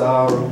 song's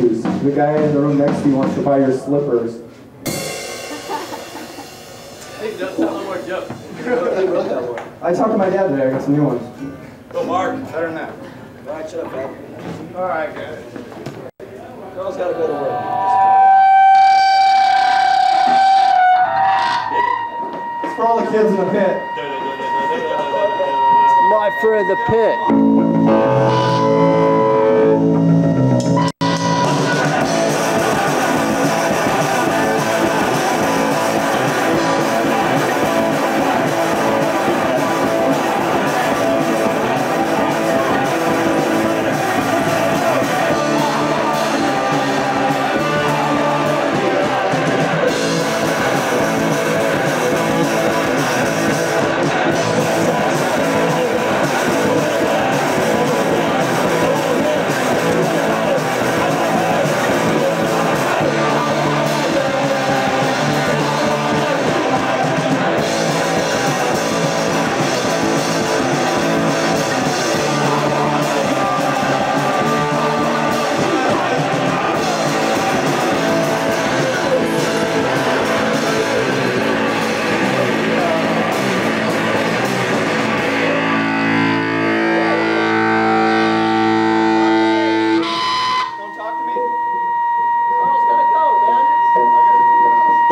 shoes. The guy in the room next to you wants to buy your slippers. hey, just tell one more joke. I talked to my dad today. I got some new ones. Go, Mark. Better than that. All right, shut up, Bob. All right, guys. Girls gotta go to work. It's for all the kids in the pit. Life for the pit.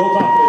都在